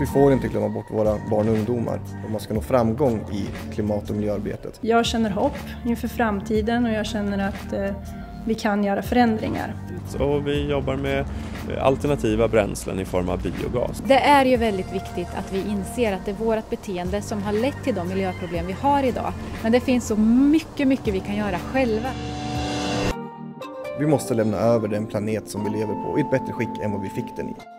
Vi får inte glömma bort våra barn och ungdomar om man ska nå framgång i klimat och miljöarbetet. Jag känner hopp inför framtiden och jag känner att eh, vi kan göra förändringar. Och vi jobbar med alternativa bränslen i form av biogas. Det är ju väldigt viktigt att vi inser att det är vårt beteende som har lett till de miljöproblem vi har idag. Men det finns så mycket, mycket vi kan göra själva. Vi måste lämna över den planet som vi lever på i ett bättre skick än vad vi fick den i.